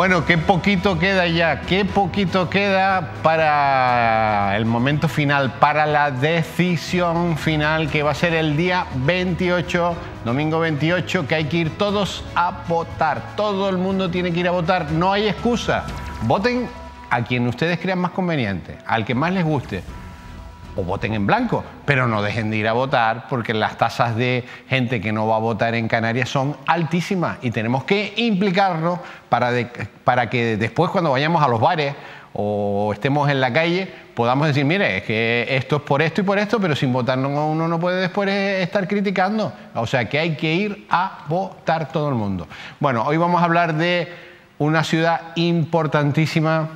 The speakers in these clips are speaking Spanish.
Bueno, qué poquito queda ya, qué poquito queda para el momento final, para la decisión final que va a ser el día 28, domingo 28, que hay que ir todos a votar. Todo el mundo tiene que ir a votar, no hay excusa. Voten a quien ustedes crean más conveniente, al que más les guste o voten en blanco, pero no dejen de ir a votar porque las tasas de gente que no va a votar en Canarias son altísimas y tenemos que implicarnos para, para que después cuando vayamos a los bares o estemos en la calle podamos decir, mire, es que esto es por esto y por esto, pero sin votar uno no puede después estar criticando. O sea que hay que ir a votar todo el mundo. Bueno, hoy vamos a hablar de una ciudad importantísima,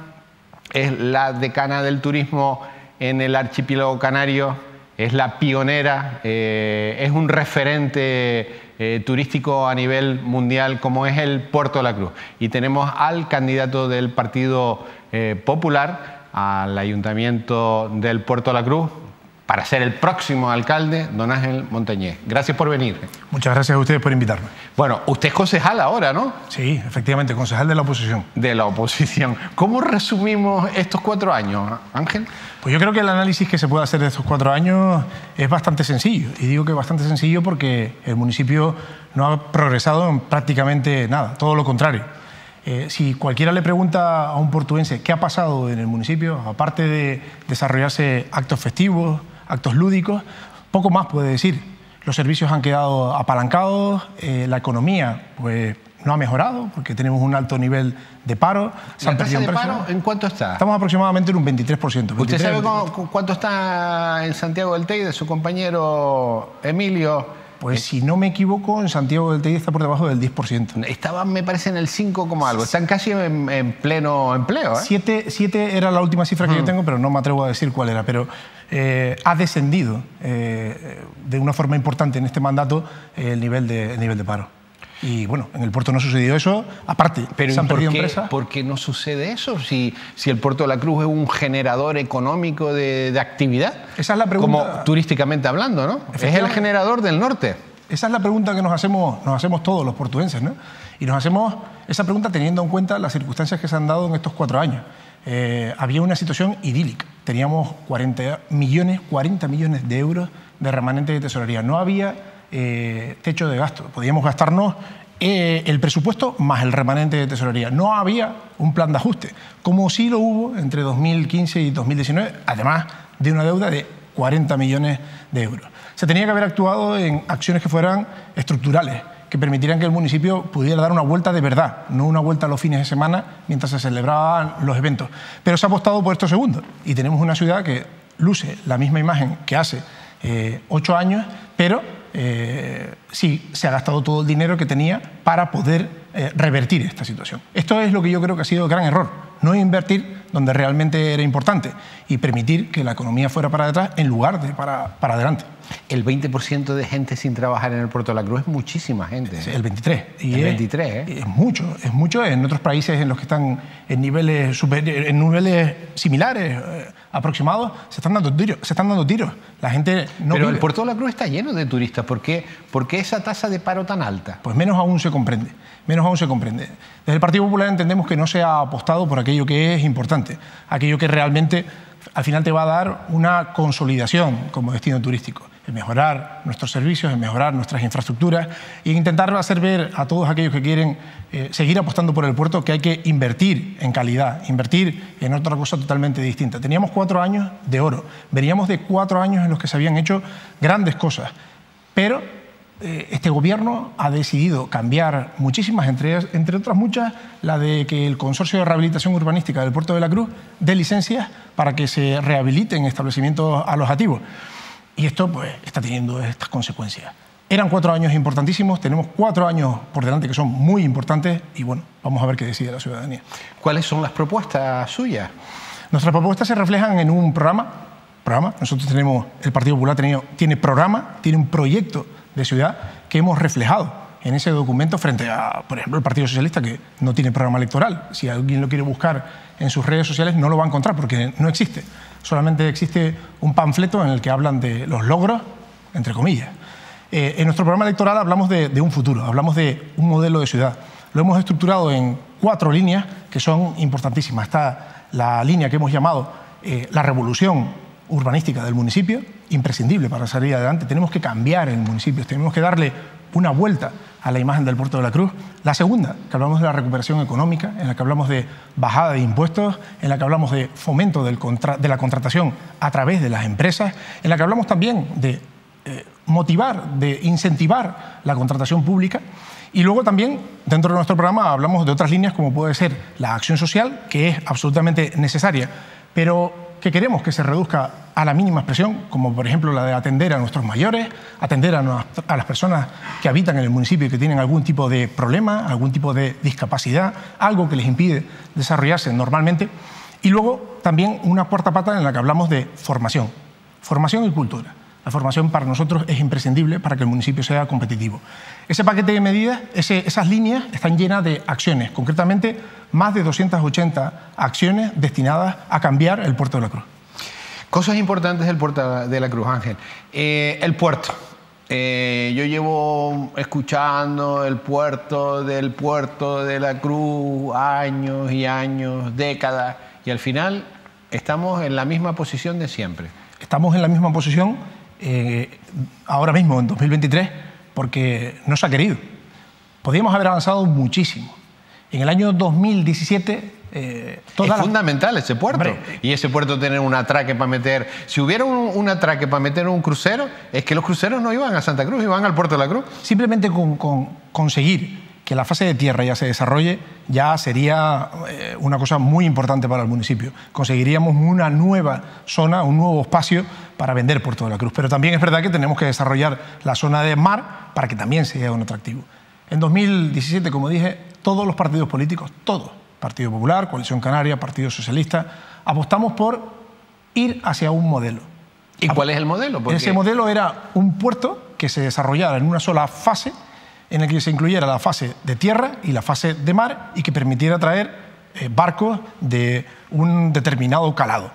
es la decana del turismo en el archipiélago canario, es la pionera, eh, es un referente eh, turístico a nivel mundial como es el Puerto de la Cruz. Y tenemos al candidato del Partido eh, Popular al Ayuntamiento del Puerto de la Cruz, para ser el próximo alcalde, don Ángel Montañez. Gracias por venir. Muchas gracias a ustedes por invitarme. Bueno, usted es concejal ahora, ¿no? Sí, efectivamente, concejal de la oposición. De la oposición. ¿Cómo resumimos estos cuatro años, Ángel? Pues yo creo que el análisis que se puede hacer de estos cuatro años es bastante sencillo. Y digo que es bastante sencillo porque el municipio no ha progresado en prácticamente nada, todo lo contrario. Eh, si cualquiera le pregunta a un portuense qué ha pasado en el municipio, aparte de desarrollarse actos festivos, actos lúdicos, poco más puede decir. Los servicios han quedado apalancados, eh, la economía pues, no ha mejorado porque tenemos un alto nivel de paro. ¿La tasa de paro en cuánto está? Estamos aproximadamente en un 23%. ¿Usted sabe cuánto está en Santiago del Teide su compañero Emilio? Pues si no me equivoco, en Santiago del Teide está por debajo del 10%. Estaba, me parece, en el 5 como algo. Están casi en, pleno empleo. ¿eh? 7, era la última cifra que yo tengo, pero no me atrevo a decir cuál era. Pero eh, ha descendido eh, de una forma importante en este mandato el nivel de, el nivel de paro. Y bueno, en el puerto no ha sucedido eso. Aparte, Pero se han perdido por qué, empresas. ¿Por qué no sucede eso? Si, si el puerto de la Cruz es un generador económico de, de actividad. Esa es la pregunta. Como turísticamente hablando, ¿no? Es el generador del norte. Esa es la pregunta que nos hacemos, nos hacemos todos los portuenses, ¿no? Y nos hacemos esa pregunta teniendo en cuenta las circunstancias que se han dado en estos cuatro años. Eh, había una situación idílica. Teníamos 40 millones, 40 millones de euros de remanente de tesorería. No había eh, techo de gasto. Podíamos gastarnos eh, el presupuesto más el remanente de tesorería. No había un plan de ajuste, como sí lo hubo entre 2015 y 2019, además de una deuda de 40 millones de euros. Se tenía que haber actuado en acciones que fueran estructurales, que permitieran que el municipio pudiera dar una vuelta de verdad, no una vuelta a los fines de semana mientras se celebraban los eventos. Pero se ha apostado por esto segundo y tenemos una ciudad que luce la misma imagen que hace eh, ocho años, pero eh, sí se ha gastado todo el dinero que tenía para poder eh, revertir esta situación. Esto es lo que yo creo que ha sido el gran error, no invertir donde realmente era importante y permitir que la economía fuera para detrás en lugar de para, para adelante. El 20% de gente sin trabajar en el Puerto de la Cruz es muchísima gente. el 23. Y el 23, ¿eh? Es mucho, es mucho en otros países en los que están en niveles, en niveles similares, eh, aproximados, se están dando tiros. Se están dando tiros. La gente no Pero el Puerto de la Cruz está lleno de turistas. ¿Por qué, ¿Por qué esa tasa de paro tan alta? Pues menos aún se comprende. Menos aún se comprende. Desde el Partido Popular entendemos que no se ha apostado por aquello que es importante, aquello que realmente al final te va a dar una consolidación como destino turístico en mejorar nuestros servicios, en mejorar nuestras infraestructuras e intentar hacer ver a todos aquellos que quieren eh, seguir apostando por el puerto que hay que invertir en calidad, invertir en otra cosa totalmente distinta. Teníamos cuatro años de oro, veníamos de cuatro años en los que se habían hecho grandes cosas, pero este gobierno ha decidido cambiar muchísimas, entre, entre otras muchas, la de que el Consorcio de Rehabilitación Urbanística del Puerto de la Cruz dé licencias para que se rehabiliten establecimientos alojativos. Y esto pues, está teniendo estas consecuencias. Eran cuatro años importantísimos, tenemos cuatro años por delante que son muy importantes y bueno, vamos a ver qué decide la ciudadanía. ¿Cuáles son las propuestas suyas? Nuestras propuestas se reflejan en un programa. programa. Nosotros tenemos, el Partido Popular tiene programa, tiene un proyecto de ciudad que hemos reflejado en ese documento frente a, por ejemplo, el Partido Socialista, que no tiene programa electoral. Si alguien lo quiere buscar en sus redes sociales, no lo va a encontrar porque no existe solamente existe un panfleto en el que hablan de los logros, entre comillas. Eh, en nuestro programa electoral hablamos de, un futuro, hablamos de un modelo de ciudad. Lo hemos estructurado en cuatro líneas que son importantísimas. Está la línea que hemos llamado eh, la revolución urbanística del municipio, imprescindible para salir adelante. Tenemos que cambiar el municipio, tenemos que darle una vuelta a la imagen del puerto de la Cruz. La segunda, que hablamos de la recuperación económica, en la que hablamos de bajada de impuestos, en la que hablamos de fomento de la contratación a través de las empresas, en la que hablamos también de eh, motivar, de incentivar la contratación pública. Y luego también, dentro de nuestro programa, hablamos de otras líneas como puede ser la acción social, que es absolutamente necesaria, pero que queremos que se reduzca a la mínima expresión, como por ejemplo la de atender a nuestros mayores, atender a, las personas que habitan en el municipio y que tienen algún tipo de problema, algún tipo de discapacidad, algo que les impide desarrollarse normalmente. Y luego también una cuarta pata en la que hablamos de formación, formación y cultura. La formación para nosotros es imprescindible para que el municipio sea competitivo. Ese paquete de medidas, esas líneas están llenas de acciones, concretamente más de 280 acciones destinadas a cambiar el puerto de la Cruz. Cosas importantes del puerto de la Cruz, Ángel. Eh, el puerto. Eh, yo llevo escuchando el puerto del puerto de la Cruz años y años, décadas, y al final estamos en la misma posición de siempre. Estamos en la misma posición eh, ahora mismo, en 2023, porque no se ha querido. Podríamos haber avanzado muchísimo. En el año 2017... Eh, es fundamental ese puerto. y ese puerto tener un atraque para meter... Si hubiera un, atraque para meter un crucero, es que los cruceros no iban a Santa Cruz, iban al puerto de la Cruz. Simplemente con, con conseguir que la fase de tierra ya se desarrolle, ya sería eh, una cosa muy importante para el municipio. Conseguiríamos una nueva zona, un nuevo espacio para vender Puerto de la Cruz. Pero también es verdad que tenemos que desarrollar la zona de mar para que también sea un atractivo. En 2017, como dije, todos los partidos políticos, todos, Partido Popular, Coalición Canaria, Partido Socialista, apostamos por ir hacia un modelo. ¿Y cuál es el modelo? Ese modelo era un puerto que se desarrollara en una sola fase en el que se incluyera la fase de tierra y la fase de mar y que permitiera traer eh, barcos de un determinado calado.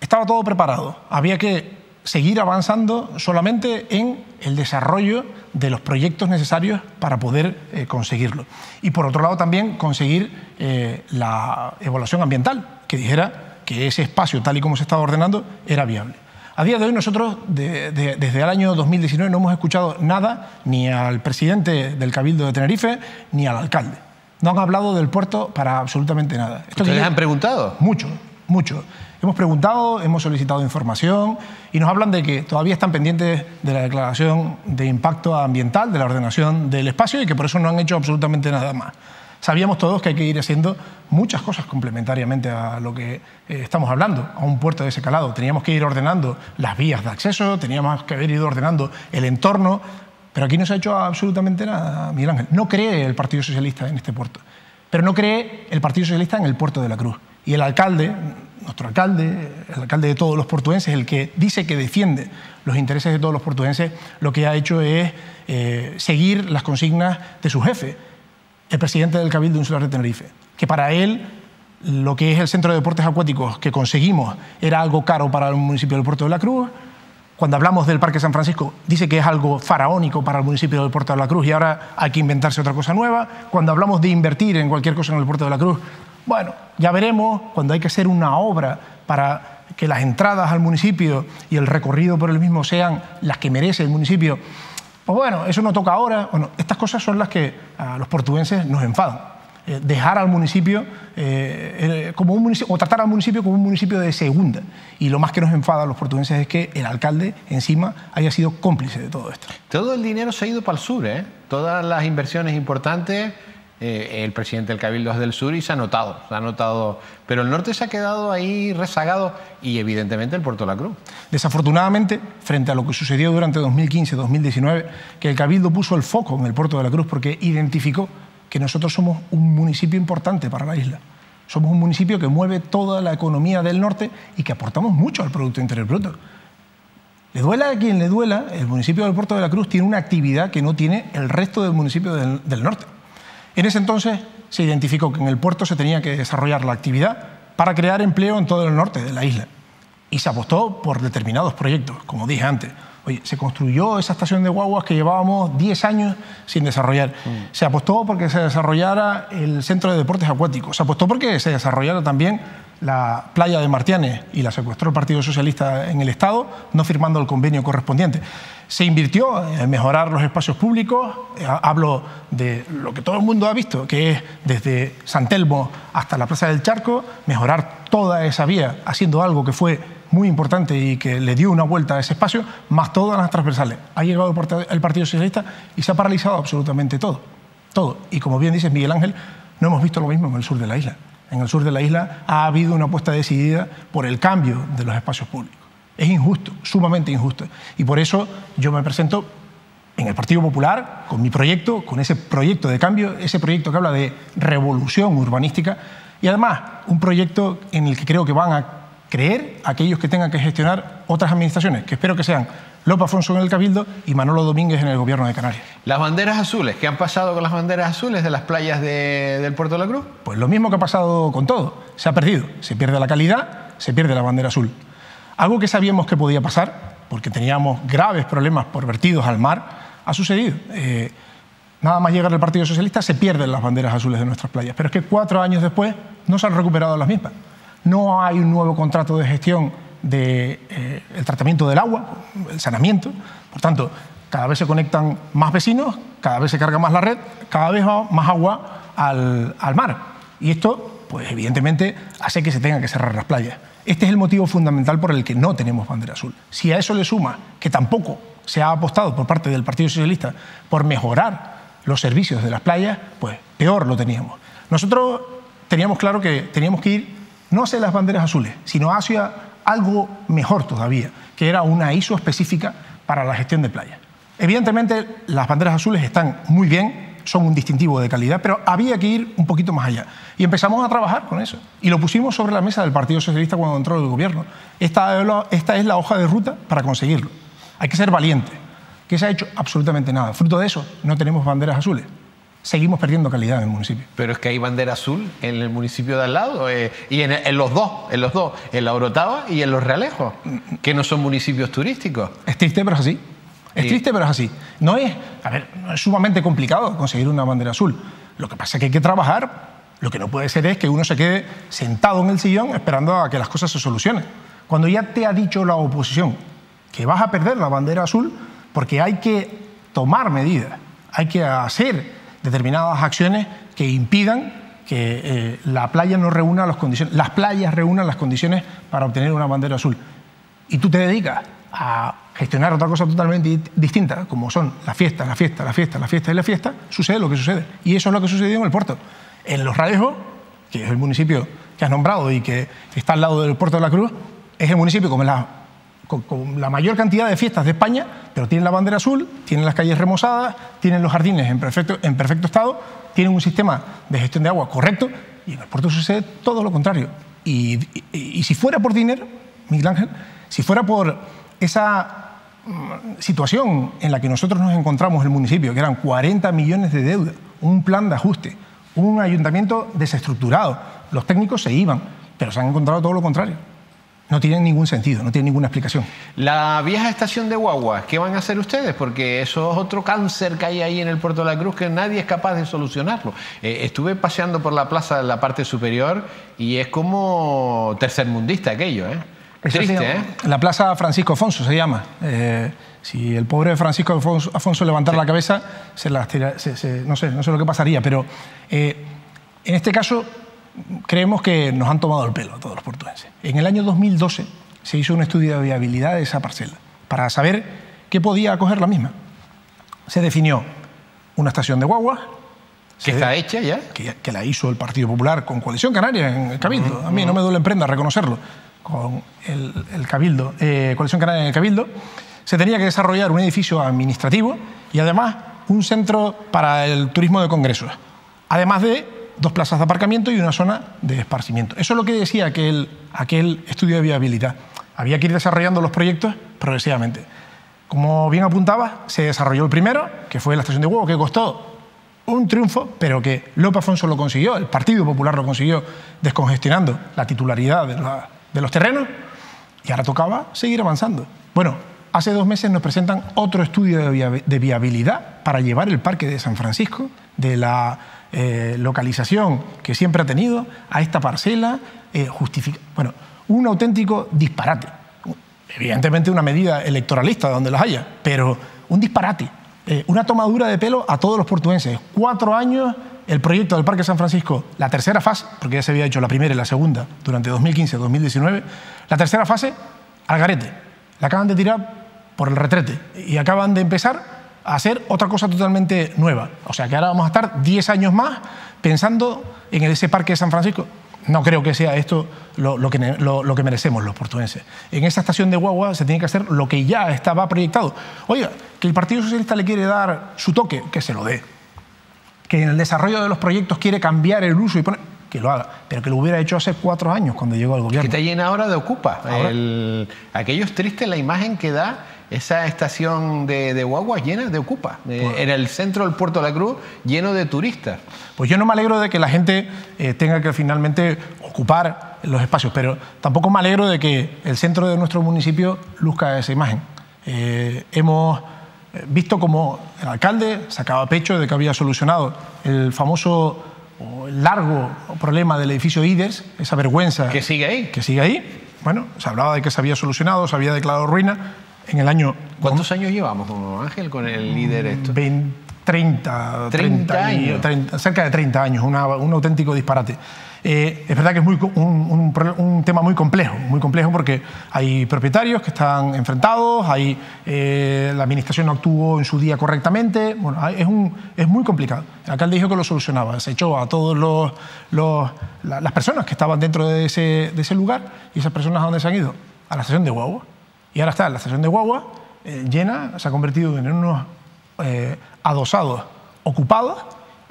Estaba todo preparado, había que seguir avanzando solamente en el desarrollo de los proyectos necesarios para poder eh, conseguirlo. Y por otro lado también conseguir eh, la evaluación ambiental, que dijera que ese espacio tal y como se estaba ordenando era viable. A día de hoy nosotros, desde el año 2019, no hemos escuchado nada ni al presidente del Cabildo de Tenerife ni al alcalde. No han hablado del puerto para absolutamente nada. Esto ¿Ustedes han preguntado? Mucho, mucho. Hemos preguntado, hemos solicitado información y nos hablan de que todavía están pendientes de la declaración de impacto ambiental, de la ordenación del espacio y que por eso no han hecho absolutamente nada más sabíamos todos que hay que ir haciendo muchas cosas complementariamente a lo que eh, estamos hablando, a un puerto de ese calado. Teníamos que ir ordenando las vías de acceso, teníamos que haber ido ordenando el entorno, pero aquí no se ha hecho absolutamente nada, Miguel Ángel. No cree el Partido Socialista en este puerto, pero no cree el Partido Socialista en el puerto de la Cruz. Y el alcalde, nuestro alcalde, el alcalde de todos los portuenses, el que dice que defiende los intereses de todos los portuenses, lo que ha hecho es eh, seguir las consignas de su jefe el presidente del Cabildo Insular de Tenerife, que para él lo que es el centro de deportes acuáticos que conseguimos era algo caro para el municipio del Puerto de la Cruz. Cuando hablamos del Parque San Francisco, dice que es algo faraónico para el municipio del Puerto de la Cruz y ahora hay que inventarse otra cosa nueva. Cuando hablamos de invertir en cualquier cosa en el Puerto de la Cruz, bueno, ya veremos cuando hay que hacer una obra para que las entradas al municipio y el recorrido por el mismo sean las que merece el municipio pues bueno, eso no toca ahora. Bueno, estas cosas son las que a los portugueses nos enfadan. Eh, dejar al municipio eh, eh, como un municipio, o tratar al municipio como un municipio de segunda. Y lo más que nos enfada a los portugueses es que el alcalde encima haya sido cómplice de todo esto. Todo el dinero se ha ido para el sur, ¿eh? Todas las inversiones importantes eh, el presidente del Cabildo es del sur y se ha notado, se ha notado. Pero el norte se ha quedado ahí rezagado y evidentemente el Puerto de la Cruz. Desafortunadamente, frente a lo que sucedió durante 2015-2019, que el Cabildo puso el foco en el Puerto de la Cruz porque identificó que nosotros somos un municipio importante para la isla. Somos un municipio que mueve toda la economía del norte y que aportamos mucho al Producto Interior Bruto. Le duela a quien le duela, el municipio del Puerto de la Cruz tiene una actividad que no tiene el resto del municipio del norte. En ese entonces se identificó que en el puerto se tenía que desarrollar la actividad para crear empleo en todo el norte de la isla. Y se apostó por determinados proyectos, como dije antes, Oye, se construyó esa estación de guaguas que llevábamos 10 años sin desarrollar. Mm. Se apostó porque se desarrollara el centro de deportes acuáticos. Se apostó porque se desarrollara también la playa de Martianes y la secuestró el Partido Socialista en el Estado, no firmando el convenio correspondiente. Se invirtió en mejorar los espacios públicos, eh, hablo de lo que todo el mundo ha visto, que es desde San Telmo hasta la Plaza del Charco, mejorar toda esa vía haciendo algo que fue muy importante y que le dio una vuelta a ese espacio, más todas las transversales. Ha llegado el Partido Socialista y se ha paralizado absolutamente todo. Todo. Y como bien dices, Miguel Ángel, no hemos visto lo mismo en el sur de la isla. En el sur de la isla ha habido una apuesta decidida por el cambio de los espacios públicos. Es injusto, sumamente injusto. Y por eso yo me presento en el Partido Popular con mi proyecto, con ese proyecto de cambio, ese proyecto que habla de revolución urbanística y además un proyecto en el que creo que van a creer aquellos que tengan que gestionar otras administraciones, que espero que sean López Afonso en el Cabildo y Manolo Domínguez en el Gobierno de Canarias. ¿Las banderas azules? ¿Qué han pasado con las banderas azules de las playas del Puerto de la Cruz? Pues lo mismo que ha pasado con todo. Se ha perdido. Se pierde la calidad, se pierde la bandera azul. Algo que sabíamos que podía pasar, porque teníamos graves problemas por vertidos al mar, ha sucedido. Eh, nada más llegar al Partido Socialista se pierden las banderas azules de nuestras playas. Pero es que cuatro años después no se han recuperado las mismas no hay un nuevo contrato de gestión del de, eh, tratamiento del agua, el saneamiento. Por tanto, cada vez se conectan más vecinos, cada vez se carga más la red, cada vez va más agua al, al mar. Y esto, pues evidentemente, hace que se tengan que cerrar las playas. Este es el motivo fundamental por el que no tenemos bandera azul. Si a eso le suma que tampoco se ha apostado por parte del Partido Socialista por mejorar los servicios de las playas, pues peor lo teníamos. Nosotros teníamos claro que teníamos que ir no hacia las banderas azules, sino hacia algo mejor todavía, que era una ISO específica para la gestión de playas. Evidentemente, las banderas azules están muy bien, son un distintivo de calidad, pero había que ir un poquito más allá. Y empezamos a trabajar con eso. Y lo pusimos sobre la mesa del Partido Socialista cuando entró el gobierno. Esta, esta es la hoja de ruta para conseguirlo. Hay que ser valiente. ¿Qué se ha hecho? Absolutamente nada. Fruto de eso, no tenemos banderas azules seguimos perdiendo calidad en el municipio. Pero es que hay bandera azul en el municipio de al lado eh, y en, los dos, en los dos, en la Orotava y en los Realejos, que no son municipios turísticos. Es triste, pero es así. Es triste, pero es así. No es, a ver, es sumamente complicado conseguir una bandera azul. Lo que pasa es que hay que trabajar. Lo que no puede ser es que uno se quede sentado en el sillón esperando a que las cosas se solucionen. Cuando ya te ha dicho la oposición que vas a perder la bandera azul, porque hay que tomar medidas, hay que hacer determinadas acciones que impidan que eh, la playa no reúna las condiciones, las playas reúnan las condiciones para obtener una bandera azul. Y tú te dedicas a gestionar otra cosa totalmente distinta, como son la fiesta, la fiesta, la fiesta, la fiesta y la fiesta, sucede lo que sucede. Y eso es lo que sucedió en el puerto. En Los Ralejos, que es el municipio que has nombrado y que está al lado del puerto de la Cruz, es el municipio como la con, la mayor cantidad de fiestas de España, pero tienen la bandera azul, tienen las calles remozadas, tienen los jardines en perfecto, estado, tienen un sistema de gestión de agua correcto y en el puerto sucede todo lo contrario. Y, si fuera por dinero, Miguel Ángel, si fuera por esa mm, situación en la que nosotros nos encontramos en el municipio, que eran 40 millones de deuda, un plan de ajuste, un ayuntamiento desestructurado, los técnicos se iban, pero se han encontrado todo lo contrario no tienen ningún sentido, no tienen ninguna explicación. La vieja estación de Guagua, ¿qué van a hacer ustedes? Porque eso es otro cáncer que hay ahí en el Puerto de la Cruz que nadie es capaz de solucionarlo. Eh, estuve paseando por la plaza de la parte superior y es como tercermundista aquello, ¿eh? Triste, ¿eh? La plaza Francisco Afonso se llama. Eh, si el pobre Francisco Afonso, levantara la cabeza, se la no, sé, no sé lo que pasaría, pero en este caso creemos que nos han tomado el pelo a todos los portugueses. En el año 2012 se hizo un estudio de viabilidad de esa parcela para saber qué podía acoger la misma. Se definió una estación de guaguas. ¿Que está hecha ya? Que, la hizo el Partido Popular con Coalición Canaria en el Cabildo. A mí no me duele en prenda reconocerlo. Con el, Cabildo, eh, Coalición Canaria en el Cabildo. Se tenía que desarrollar un edificio administrativo y además un centro para el turismo de congresos. Además de dos plazas de aparcamiento y una zona de esparcimiento. Eso es lo que decía aquel, aquel estudio de viabilidad. Había que ir desarrollando los proyectos progresivamente. Como bien apuntaba, se desarrolló el primero, que fue la estación de huevo, que costó un triunfo, pero que López Afonso lo consiguió, el Partido Popular lo consiguió descongestionando la titularidad de, de los terrenos, y ahora tocaba seguir avanzando. Bueno, hace dos meses nos presentan otro estudio de viabilidad para llevar el parque de San Francisco de la eh, localización que siempre ha tenido a esta parcela. Eh, justifica, bueno, un auténtico disparate. Evidentemente una medida electoralista donde las haya, pero un disparate. Eh, una tomadura de pelo a todos los portugueses. Cuatro años el proyecto del Parque San Francisco, la tercera fase, porque ya se había hecho la primera y la segunda durante 2015-2019, la tercera fase, al garete. La acaban de tirar por el retrete y acaban de empezar a hacer otra cosa totalmente nueva. O sea que ahora vamos a estar 10 años más pensando en ese Parque de San Francisco. No creo que sea esto lo, que, lo, que, merecemos los portugueses. En esta estación de Guagua se tiene que hacer lo que ya estaba proyectado. Oiga, que el Partido Socialista le quiere dar su toque, que se lo dé. Que en el desarrollo de los proyectos quiere cambiar el uso y poner que lo haga, pero que lo hubiera hecho hace cuatro años cuando llegó al gobierno. Que está llena ahora de Ocupa. Aquello es triste la imagen que da esa estación de, de guaguas llena de Ocupa. Pues- en el centro del Puerto de la Cruz, lleno de turistas. Pues yo no me alegro de que la gente eh, tenga que finalmente ocupar los espacios, pero tampoco me alegro de que el centro de nuestro municipio luzca esa imagen. Eh, hemos eh, visto como el alcalde sacaba pecho de que había solucionado el famoso el largo problema del edificio IDES, esa vergüenza... Que sigue ahí. Que sigue ahí. Bueno, se hablaba de que se había solucionado, se había declarado ruina. En el año... ¿Cuántos años llevamos, Ángel, con el líder esto? 30, 30, años. cerca de 30 años, un auténtico disparate. Eh, es verdad que es muy, un, tema muy complejo, muy complejo porque hay propietarios que están enfrentados, hay, eh, la administración no actuó en su día correctamente, bueno, es, es muy complicado. El alcalde dijo que lo solucionaba, se echó a todas los, las personas que estaban dentro de ese, de ese, lugar y esas personas a dónde se han ido? A la estación de Guagua. Y ahora está la estación de Guagua eh, llena, se ha convertido en unos adosados ocupados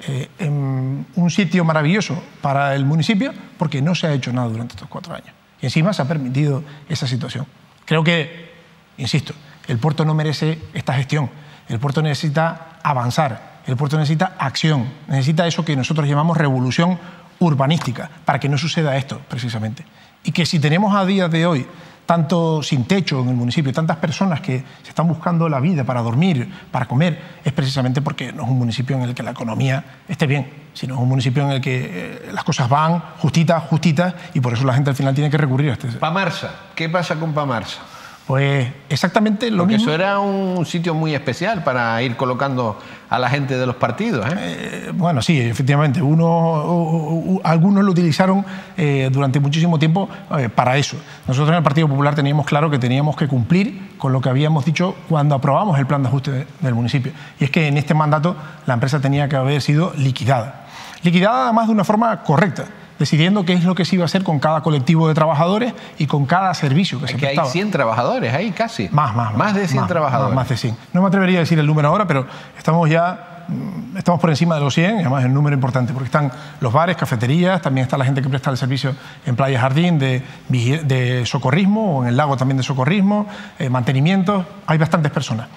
eh, en un sitio maravilloso para el municipio porque no se ha hecho nada durante estos cuatro años. Y encima se ha permitido esa situación. Creo que, insisto, el puerto no merece esta gestión. El puerto necesita avanzar, el puerto necesita acción, necesita eso que nosotros llamamos revolución urbanística, para que no suceda esto, precisamente. Y que si tenemos a día de hoy tanto sin techo en el municipio, tantas personas que se están buscando la vida para dormir, para comer, es precisamente porque no es un municipio en el que la economía esté bien, sino es un municipio en el que eh, las cosas van justitas, justitas, y por eso la gente al final tiene que recurrir a este. Pamarsa, ¿qué pasa con Pamarsa? Pues exactamente lo Porque mismo. Eso era un sitio muy especial para ir colocando a la gente de los partidos. ¿eh? Eh, bueno, sí, efectivamente. Uno, algunos lo utilizaron eh, durante muchísimo tiempo para eso. Nosotros en el Partido Popular teníamos claro que teníamos que cumplir con lo que habíamos dicho cuando aprobamos el plan de ajuste del municipio. Y es que en este mandato la empresa tenía que haber sido liquidada. Liquidada además de una forma correcta decidiendo qué es lo que se iba a hacer con cada colectivo de trabajadores y con cada servicio que es se que prestaba. hay 100 trabajadores ahí casi. Más, más. Más, de 100 trabajadores. Más, de 100. No me atrevería a decir el número ahora, pero estamos ya mm, estamos por encima de los 100, y además es un número importante, porque están los bares, cafeterías, también está la gente que presta el servicio en Playa Jardín de, de socorrismo, o en el lago también de socorrismo, eh, mantenimiento, hay bastantes personas.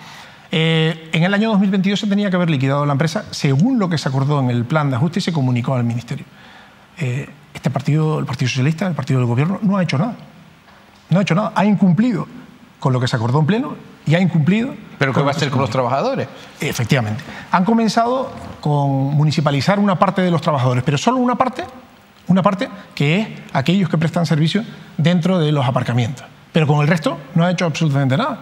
Eh, en el año 2022 se tenía que haber liquidado la empresa según lo que se acordó en el plan de ajuste y se comunicó al Ministerio. Eh, este partido, el Partido Socialista, el partido del Gobierno, no ha hecho nada. No ha hecho nada. Ha incumplido con lo que se acordó en pleno y ha incumplido. ¿Pero qué va a hacer con los trabajadores? Efectivamente. Han comenzado con municipalizar una parte de los trabajadores, pero solo una parte, una parte que es aquellos que prestan servicio dentro de los aparcamientos. Pero con el resto no ha hecho absolutamente nada.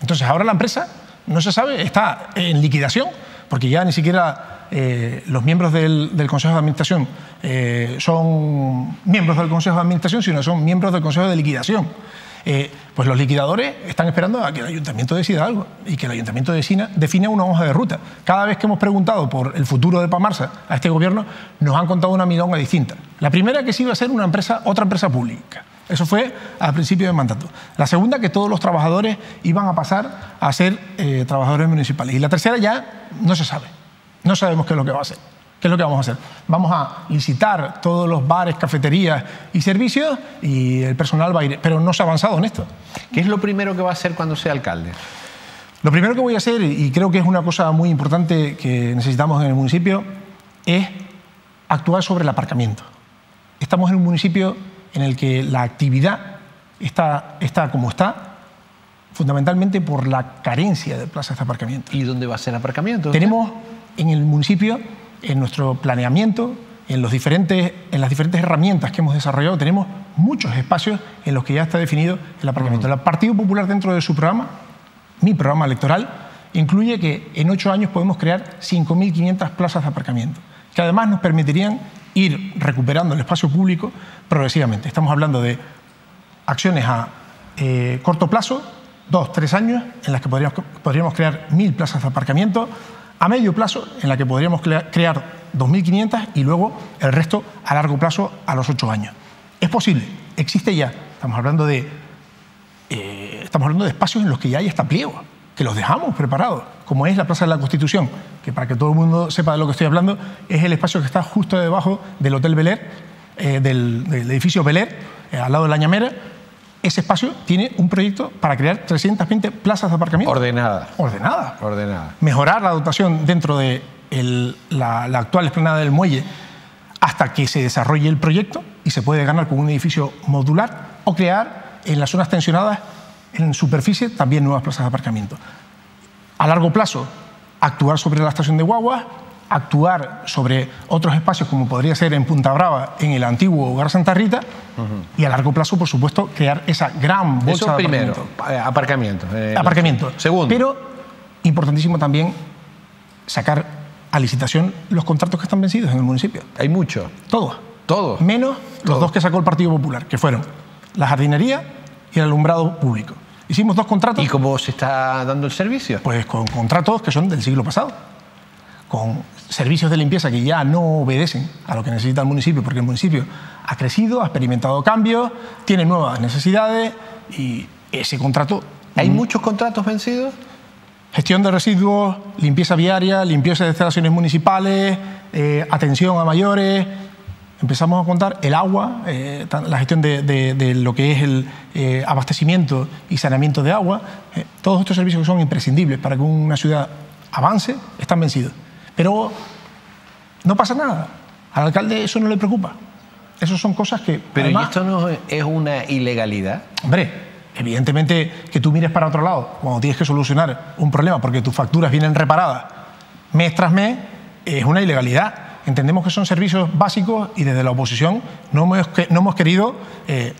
Entonces ahora la empresa, no se sabe, está en liquidación, porque ya ni siquiera eh, los miembros del, Consejo de Administración eh, son miembros del Consejo de Administración, sino son miembros del Consejo de Liquidación. Eh, pues los liquidadores están esperando a que el ayuntamiento decida algo y que el ayuntamiento defina una hoja de ruta. Cada vez que hemos preguntado por el futuro de Pamarsa a este gobierno, nos han contado una milonga distinta. La primera que sí iba a ser una empresa, otra empresa pública. Eso fue al principio del mandato. La segunda, que todos los trabajadores iban a pasar a ser trabajadores municipales. Y la tercera ya no se sabe. No sabemos qué es lo que va a hacer. ¿Qué es lo que vamos a hacer? Vamos a licitar todos los bares, cafeterías y servicios y el personal va a ir. Pero no se ha avanzado en esto. ¿Qué es lo primero que va a hacer cuando sea alcalde? Lo primero que voy a hacer, y creo que es una cosa muy importante que necesitamos en el municipio, es actuar sobre el aparcamiento. Estamos en un municipio en el que la actividad está, está como está, fundamentalmente por la carencia de plazas de aparcamiento. ¿Y dónde va a ser aparcamiento? Tenemos en el municipio, en nuestro planeamiento, en, los diferentes, en las diferentes herramientas que hemos desarrollado, tenemos muchos espacios en los que ya está definido el aparcamiento. El Partido Popular dentro de su programa, mi programa electoral, incluye que en ocho años podemos crear 5.500 plazas de aparcamiento, que además nos permitirían ir recuperando el espacio público progresivamente. Estamos hablando de acciones a eh, corto plazo, dos, tres años, en las que podríamos, podríamos crear mil plazas de aparcamiento, a medio plazo, en las que podríamos crear 2.500 y luego el resto a largo plazo a los ocho años. Es posible, existe ya. Estamos hablando de, eh, estamos hablando de espacios en los que ya hay esta pliego, que los dejamos preparados, como es la Plaza de la Constitución, que para que todo el mundo sepa de lo que estoy hablando, es el espacio que está justo debajo del Hotel Bel eh, del, edificio Bel eh, al lado de la Ñamera. Ese espacio tiene un proyecto para crear 320 plazas de aparcamiento. Ordenada. Ordenada. Ordenada. Mejorar la dotación dentro de la, actual explanada del muelle hasta que se desarrolle el proyecto y se puede ganar con un edificio modular o crear en las zonas tensionadas en superficie también nuevas plazas de aparcamiento. A largo plazo, actuar sobre la estación de Guagua, actuar sobre otros espacios como podría ser en Punta Brava, en el antiguo Hogar Santa Rita, y a largo plazo, por supuesto, crear esa gran bolsa Eso primero, eh, aparcamiento. Eh, aparcamiento. Segundo. Pero importantísimo también sacar a licitación los contratos que están vencidos en el municipio. Hay mucho. Todos. Todos. Menos los dos que sacó el Partido Popular, que fueron la jardinería y el alumbrado público. Hicimos dos contratos. ¿Y cómo se está dando el servicio? Pues con contratos que son del siglo pasado, con servicios de limpieza que ya no obedecen a lo que necesita el municipio, porque el municipio ha crecido, ha experimentado cambios, tiene nuevas necesidades y ese contrato... ¿Hay muchos contratos vencidos? Gestión de residuos, limpieza viaria, limpieza de instalaciones municipales, eh, atención a mayores. Empezamos a contar el agua, eh, la gestión de, lo que es el eh, abastecimiento y saneamiento de agua. todos estos servicios que son imprescindibles para que una ciudad avance están vencidos. Pero no pasa nada. Al alcalde eso no le preocupa. Esas son cosas que. Pero esto no es una ilegalidad? Hombre, Evidentemente que tú mires para otro lado cuando tienes que solucionar un problema porque tus facturas vienen reparadas mes tras mes es una ilegalidad. Entendemos que son servicios básicos y desde la oposición no hemos, no hemos querido eh,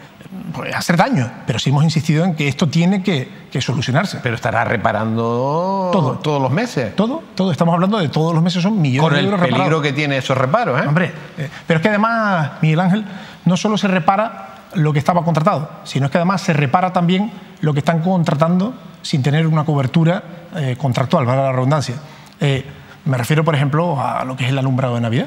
pues, hacer daño, pero sí hemos insistido en que esto tiene que, solucionarse. Pero estará reparando todo. todos los meses. Todo, todo. Estamos hablando de todos los meses, son millones de euros Con el peligro que tiene esos reparos, ¿eh? Hombre, eh, pero es que además, Miguel Ángel, no solo se repara lo que estaba contratado, sino es que además se repara también lo que están contratando sin tener una cobertura eh, contractual, para la redundancia. Eh, me refiero, por ejemplo, a lo que es el alumbrado de Navidad.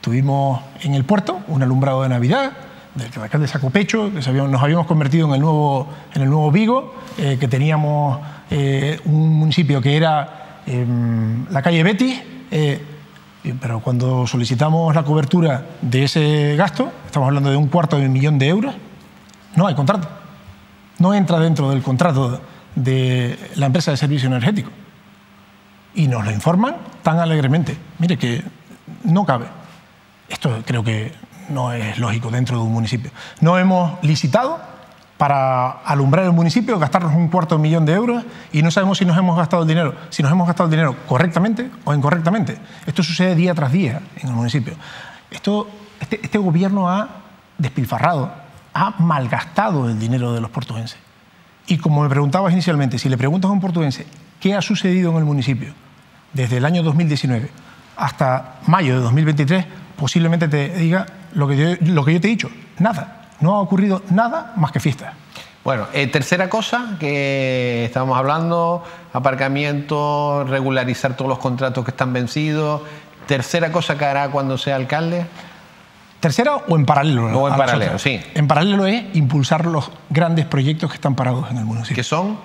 Tuvimos en el puerto un alumbrado de Navidad del que alcalde sacó pecho, que nos habíamos convertido en el nuevo, en el nuevo Vigo, eh, que teníamos un municipio que era em, la calle Betis, pero cuando solicitamos la cobertura de ese gasto, estamos hablando de un cuarto de un millón de euros, no hay contrato. No entra dentro del contrato de la empresa de servicio energético. Y nos lo informan tan alegremente. Mire que no cabe. Esto creo que no es lógico dentro de un municipio. No hemos licitado para alumbrar el municipio, gastarnos un cuarto de millón de euros y no sabemos si nos hemos gastado el dinero, si nos hemos gastado el dinero correctamente o incorrectamente. Esto sucede día tras día en el municipio. Esto, este, este gobierno ha despilfarrado, ha malgastado el dinero de los portugueses. Y como me preguntabas inicialmente, si le preguntas a un portugués qué ha sucedido en el municipio desde el año 2019 hasta mayo de 2023, posiblemente te diga lo que lo que yo te he dicho, nada no ha ocurrido nada más que fiesta. Bueno, eh, tercera cosa que estamos hablando, aparcamiento, regularizar todos los contratos que están vencidos. Tercera cosa que hará cuando sea alcalde. Tercera o en paralelo. O en paralelo, sí. En paralelo es impulsar los grandes proyectos que están parados en el municipio. ¿Qué son?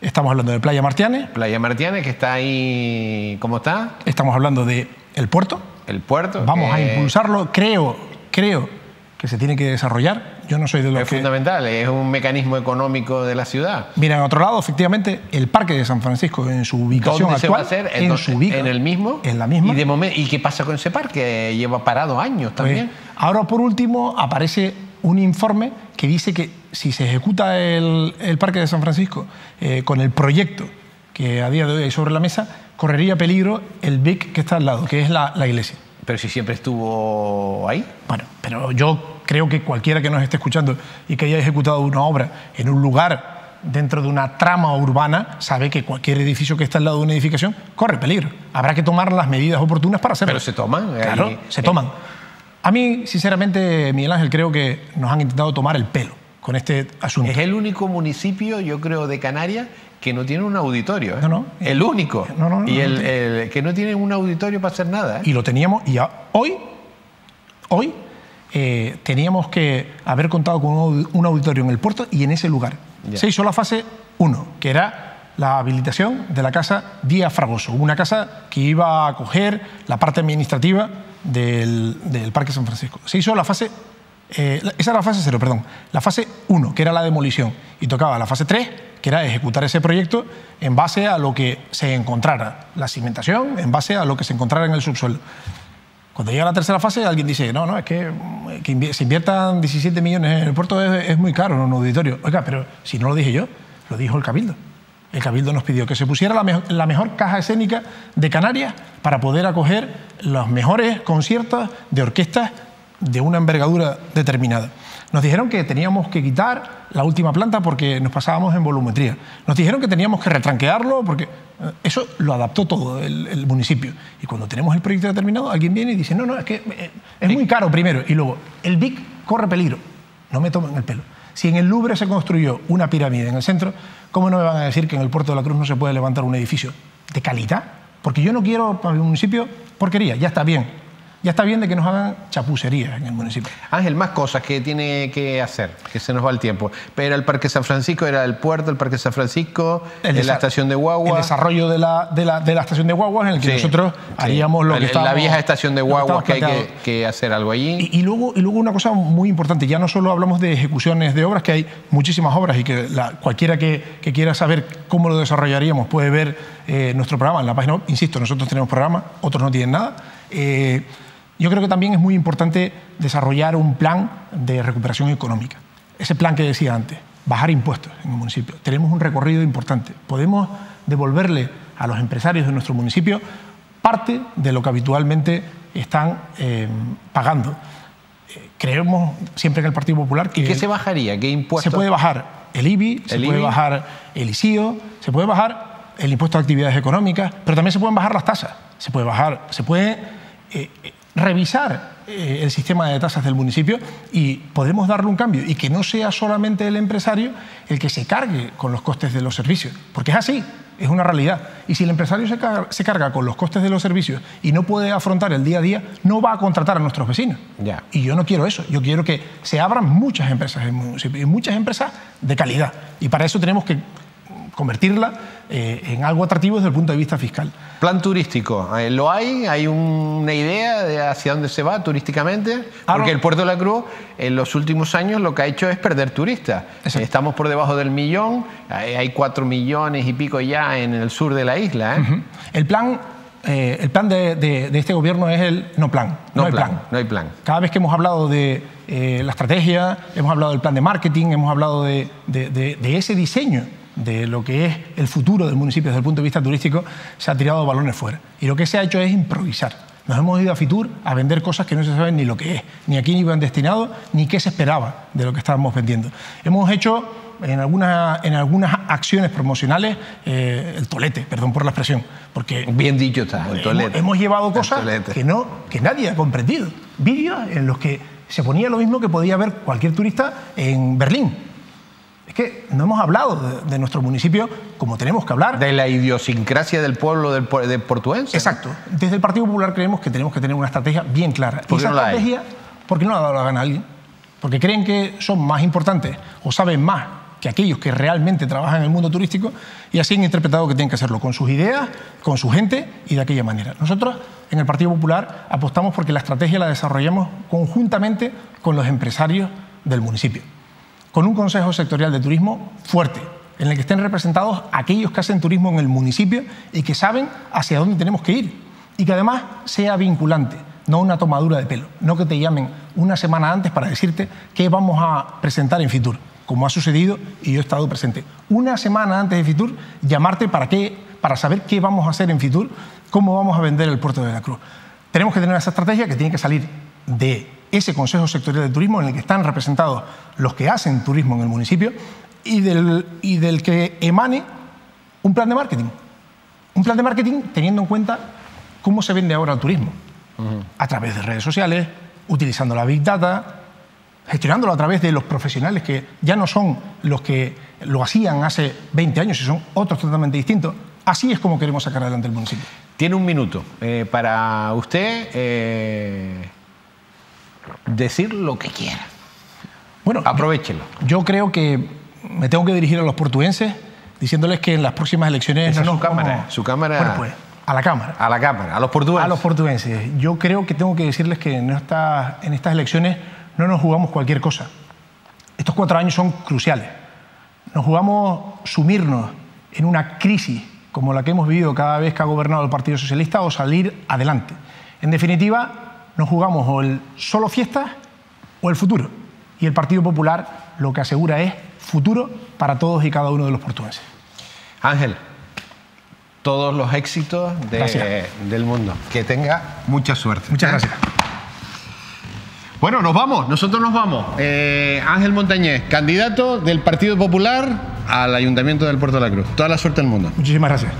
Estamos hablando de Playa Martianes. Playa Martianes, que está ahí, ¿cómo está? Estamos hablando de el puerto. El puerto. Vamos a impulsarlo, creo, creo que se tiene que desarrollar. Yo no soy de los es que... Es fundamental, es un mecanismo económico de la ciudad. Mira, en otro lado, efectivamente, el Parque de San Francisco, en su ubicación ¿Dónde se va a hacer? En, su ¿En el mismo? En la misma. ¿Y, de ¿Y qué pasa con ese parque? Lleva parado años también. Pues, ahora, por último, aparece un informe que dice que si se ejecuta el, el Parque de San Francisco eh, con el proyecto que a día de hoy hay sobre la mesa, correría peligro el BIC que está al lado, que es la, la iglesia. Pero si siempre estuvo ahí. Bueno, pero yo creo que cualquiera que nos esté escuchando y que haya ejecutado una obra en un lugar dentro de una trama urbana sabe que cualquier edificio que está al lado de una edificación corre peligro. Habrá que tomar las medidas oportunas para hacerlo. Pero se toman. Claro, ahí- se toman. A mí, sinceramente, Miguel Ángel, creo que nos han intentado tomar el pelo con este asunto. Es el único municipio, yo creo, de Canarias que no tiene un auditorio. ¿eh? No, no. El único. No, no, no, y el, el que no tiene un auditorio para hacer nada. ¿eh? Y lo teníamos, y a- hoy, hoy eh, teníamos que haber contado con un audi- un auditorio en el puerto y en ese lugar. Ya. Se hizo la fase 1, que era la habilitación de la casa Díaz Fragoso, una casa que iba a acoger la parte administrativa del, del Parque San Francisco. Se hizo la fase, eh, esa era la fase 0, perdón, la fase 1, que era la demolición, y tocaba la fase 3, que era ejecutar ese proyecto en base a lo que se encontrara, la cimentación, en base a lo que se encontrara en el subsuelo. Cuando llega la tercera fase, alguien dice, no, no, es que, mm, que se inviertan 17 millones en el puerto es, es muy caro en un auditorio. Oiga, pero si no lo dije yo, lo dijo el Cabildo. El Cabildo nos pidió que se pusiera la, mejo- la mejor caja escénica de Canarias para poder acoger los mejores conciertos de orquestas de una envergadura determinada. Nos dijeron que teníamos que quitar la última planta porque nos pasábamos en volumetría. Nos dijeron que teníamos que retranquearlo porque eh, eso lo adaptó todo el, el municipio. Y cuando tenemos el proyecto determinado, alguien viene y dice, no, no, es que eh, es muy caro primero. Y luego, el BIC corre peligro. No me tomen el pelo. Si en el Louvre se construyó una pirámide en el centro, ¿cómo no me van a decir que en el Puerto de la Cruz no se puede levantar un edificio de calidad? Porque yo no quiero para mi municipio porquería, ya está bien. Ya está bien de que nos hagan chapucerías en el municipio. Ángel, más cosas que tiene que hacer, que se nos va el tiempo. Pero el Parque San Francisco era el puerto, el Parque San Francisco, El la estación de Guagua. El desarrollo de la, de la, de la estación de guaguas en el que Sí, nosotros sí. haríamos lo que estábamos- La vieja estación de lo que Guaguas que hay que, que hacer algo allí. Y, y luego, y luego una cosa muy importante, ya no solo hablamos de ejecuciones de obras, que hay muchísimas obras y que la- cualquiera que, que quiera saber cómo lo desarrollaríamos puede ver eh, nuestro programa en la página. Insisto, nosotros tenemos programa, otros no tienen nada. Eh, yo creo que también es muy importante desarrollar un plan de recuperación económica. Ese plan que decía antes, bajar impuestos en el municipio. Tenemos un recorrido importante. Podemos devolverle a los empresarios de nuestro municipio parte de lo que habitualmente están eh, pagando. Eh, creemos siempre en el Partido Popular que ¿Y qué se bajaría? ¿Qué impuestos? se puede bajar el IBI, se puede bajar el ICIO, se puede bajar el impuesto a actividades económicas, pero también se pueden bajar las tasas. Se puede bajar, se puede eh, revisar eh, el sistema de tasas del municipio y podemos darle un cambio y que no sea solamente el empresario el que se cargue con los costes de los servicios, porque es así, es una realidad. Y si el empresario se carga, se carga con los costes de los servicios y no puede afrontar el día a día, no va a contratar a nuestros vecinos. Y yo no quiero eso. Yo quiero que se abran muchas empresas en el municipio y muchas empresas de calidad. Y para eso tenemos que convertirla eh, en algo atractivo desde el punto de vista fiscal. Plan turístico, eh, ¿lo hay? ¿Hay una idea de hacia dónde se va turísticamente? Ah, Porque no. el Puerto de la Cruz en los últimos años lo que ha hecho es perder turistas. Exacto. Estamos por debajo del millón, hay cuatro millones y pico ya en el sur de la isla. ¿eh? El plan, eh, el plan de, de- de este gobierno es el no plan. No, hay plan, no hay plan. Cada vez que hemos hablado de eh, la estrategia, hemos hablado del plan de marketing, hemos hablado de- de ese diseño de lo que es el futuro del municipio desde el punto de vista turístico, se ha tirado balones fuera. Y lo que se ha hecho es improvisar. Nos hemos ido a Fitur a vender cosas que no se saben ni lo que es, ni a quién iban destinados, ni qué se esperaba de lo que estábamos vendiendo. Hemos hecho en algunas, en algunas acciones promocionales eh, el tolete, perdón por la expresión, porque Bien dicho está, el hemos, tolete. hemos llevado El cosas que, no, que nadie ha comprendido. Vídeos en los que se ponía lo mismo que podía ver cualquier turista en Berlín. Es que no hemos hablado de, de nuestro municipio como tenemos que hablar. De la idiosincrasia del pueblo del, de portuense. ¿no? Exacto. Desde el Partido Popular creemos que tenemos que tener una estrategia bien clara. ¿Por y qué esa no la hay? estrategia, ¿por qué no la ha dado la gana a alguien? Porque creen que son más importantes o saben más que aquellos que realmente trabajan en el mundo turístico y así han interpretado que tienen que hacerlo con sus ideas, con su gente y de aquella manera. Nosotros en el Partido Popular apostamos porque la estrategia la desarrollamos conjuntamente con los empresarios del municipio con un Consejo Sectorial de Turismo fuerte, en el que estén representados aquellos que hacen turismo en el municipio y que saben hacia dónde tenemos que ir, y que además sea vinculante. no una tomadura de pelo, no que te llamen una semana antes para decirte qué vamos a presentar en Fitur, como ha sucedido y yo he estado presente. Una semana antes de Fitur, llamarte para, qué, para saber qué vamos a hacer en Fitur, cómo vamos a vender el puerto de la Cruz. Tenemos que tener esa estrategia que tiene que salir de ese Consejo Sectorial de Turismo en el que están representados los que hacen turismo en el municipio y del, y del que emane un plan de marketing. Un plan de marketing teniendo en cuenta cómo se vende ahora el turismo. A través de redes sociales, utilizando la Big Data, gestionándolo a través de los profesionales que ya no son los que lo hacían hace 20 años y son otros totalmente distintos. Así es como queremos sacar adelante el municipio. Tiene un minuto eh, para usted eh, decir lo que quiera. Bueno, Aprovechelo. Yo creo que me tengo que dirigir a los portugueses diciéndoles que en las próximas elecciones Esa no es su cámara, vamos- su cámara- Bueno, pues, a la cámara. A la cámara, a los portugueses. A los portugueses. Yo creo que tengo que decirles que en, esta- en estas elecciones no nos jugamos cualquier cosa. Estos cuatro años son cruciales. Nos jugamos sumirnos en una crisis como la que hemos vivido cada vez que ha gobernado el Partido Socialista o salir adelante. En definitiva, nos jugamos o el solo fiestas o el futuro. Y el Partido Popular lo que asegura es futuro para todos y cada uno de los portugueses. Ángel, todos los éxitos de- del mundo. Que tenga mucha suerte. Muchas gracias. Bueno, nos vamos, nosotros nos vamos. Eh, Ángel Montañez, candidato del Partido Popular al Ayuntamiento del Puerto de la Cruz. Toda la suerte del mundo. Muchísimas gracias.